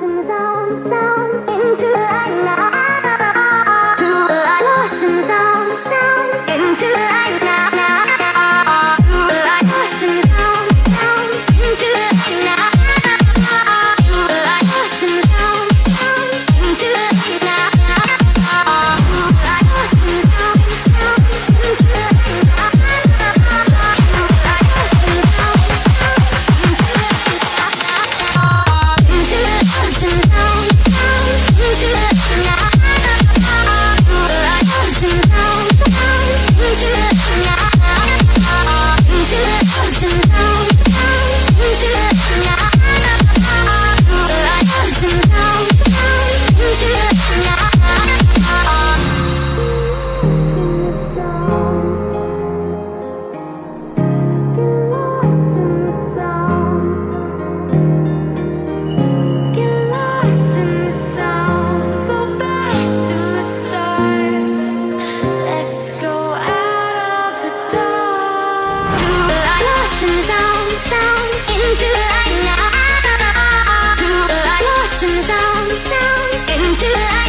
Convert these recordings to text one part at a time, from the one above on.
the sound, sound, into the light till I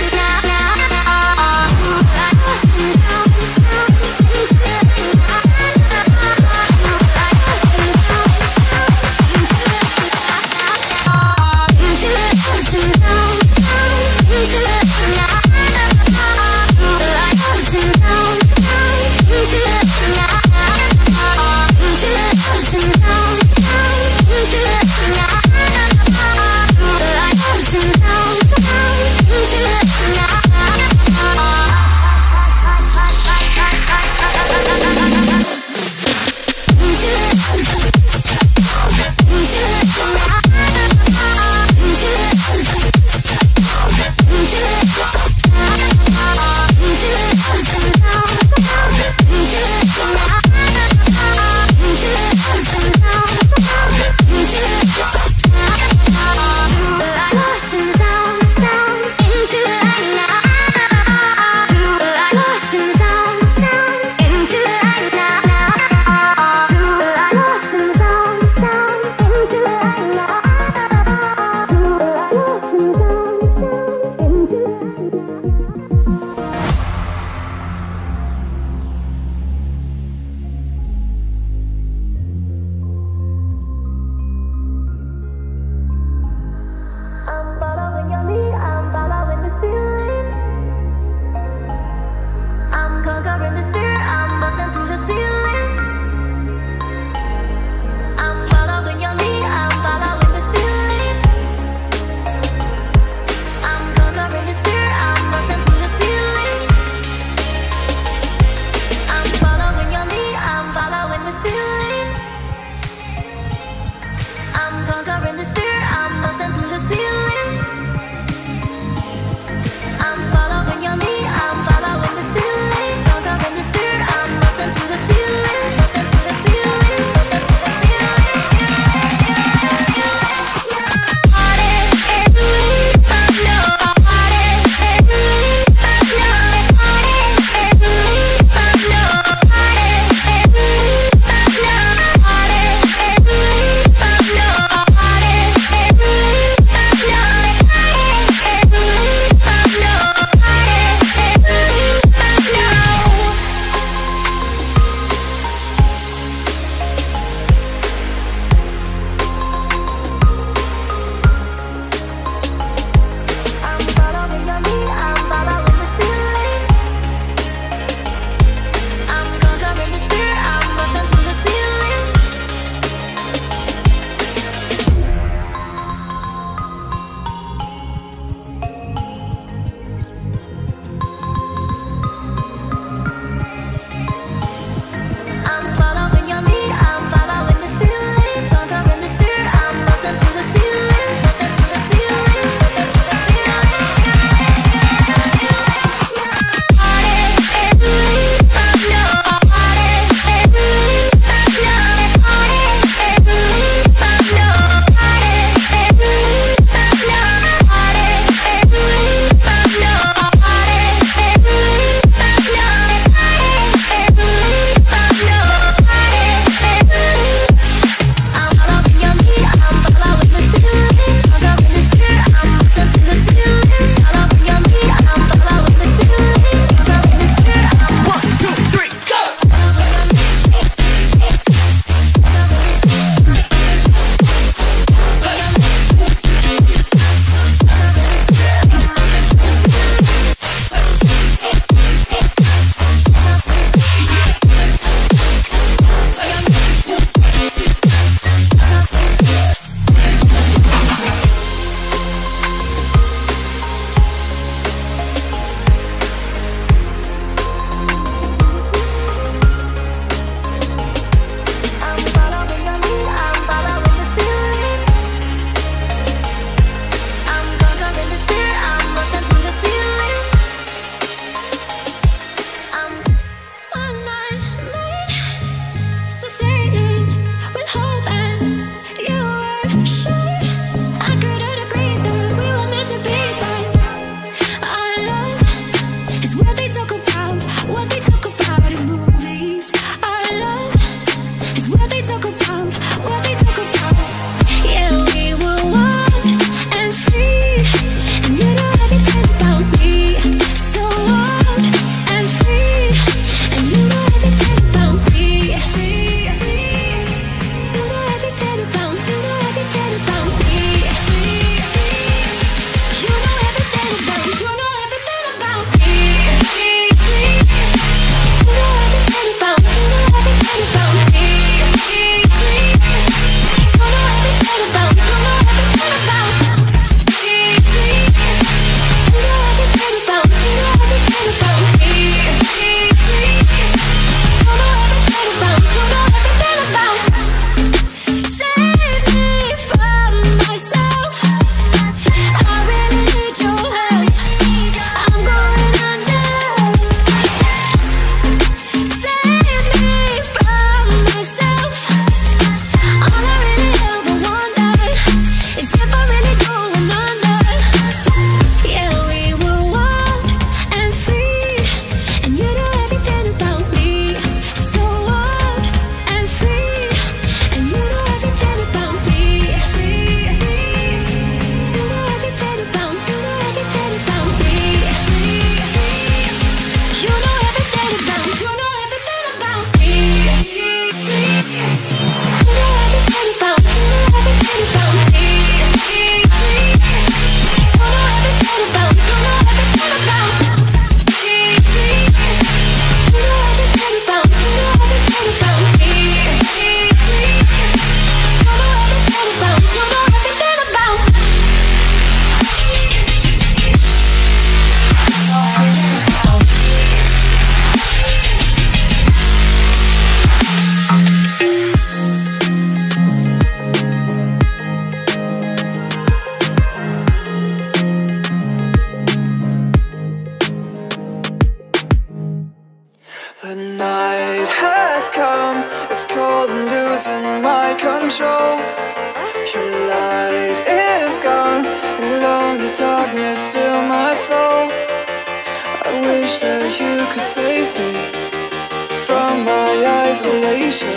manipulation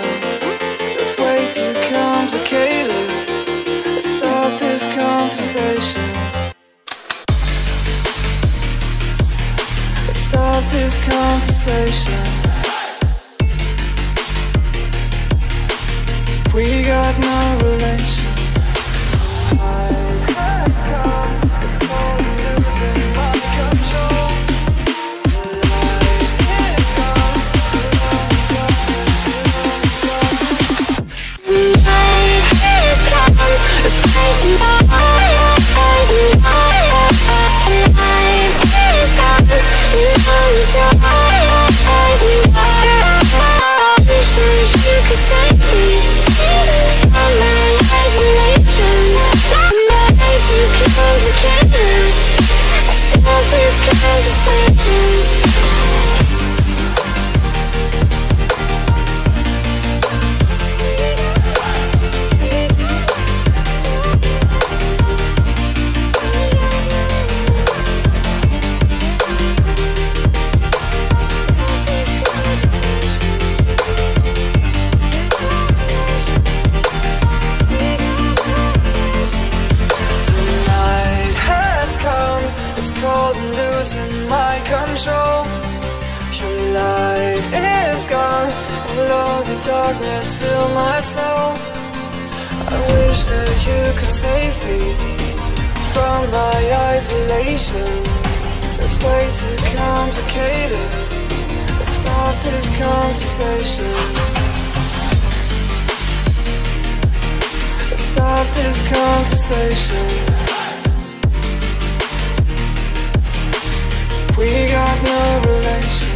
It's way too complicated. Let's stop this conversation. Let's stop this conversation. We got no relation. conversation. Let's stop this conversation. We got no relation.